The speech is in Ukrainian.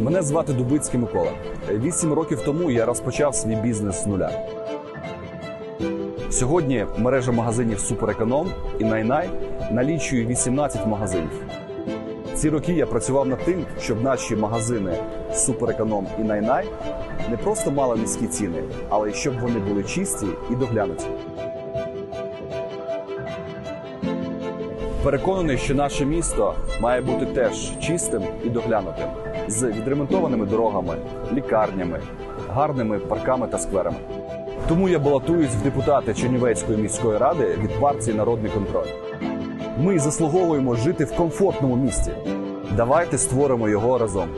Мене звати Дубицький Микола. Вісім років тому я розпочав свій бізнес з нуля. Сьогодні мережа магазинів Супереконом і Найнай налічує 18 магазинів. Ці роки я працював над тим, щоб наші магазини Супереконом і Найнай не просто мали низькі ціни, але й щоб вони були чисті і доглянуті. Переконаний, що наше місто має бути теж чистим і доглянутим, з відремонтованими дорогами, лікарнями, гарними парками та скверами. Тому я балотуюсь в депутати Чернівецької міської ради від партії Народний контроль. Ми заслуговуємо жити в комфортному місті. Давайте створимо його разом.